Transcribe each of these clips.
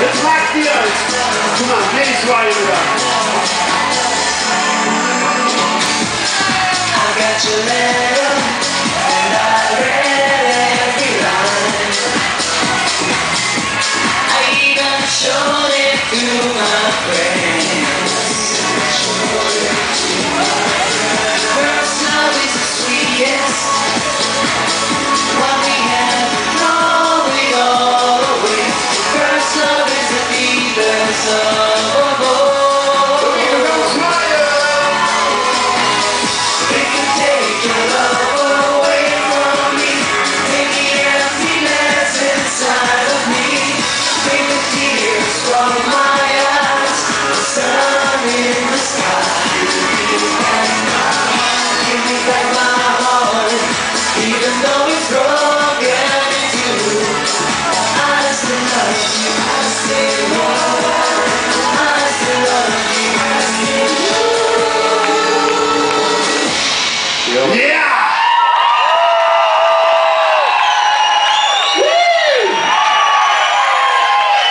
It's like the earth. Come on, ladies, right in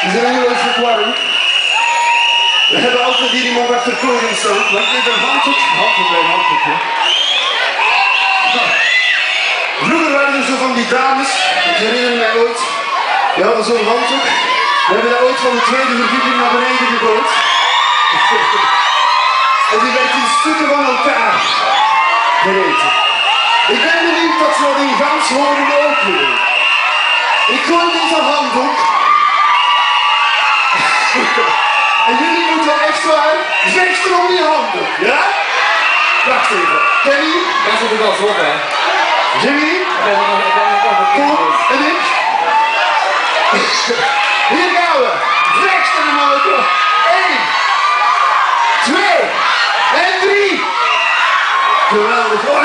We zijn heel even verwarmd. We hebben altijd hier iemand achter de podium staan. Maar ik heb een handdoek. Handdoek bij een handdoek. Vroeger waren er zo van die dames, ik herinner me ooit, die hadden zo'n handdoek. We hebben dat ooit van de tweede verdieping naar beneden gegooid. En die werd in stukken van elkaar gereten. Ik ben benieuwd dat ze dat in Gans horen ook doen. Ik gooi deze handdoek. En jullie moeten echt waar vechten om die handdoek, ja? Wacht even. Kenny, Dat is natuurlijk wel zot, hè? Jimmy, Paul en ik. Hier gaan we. Vechten om elkaar. Eén, twee en drie. Geweldig. Oh,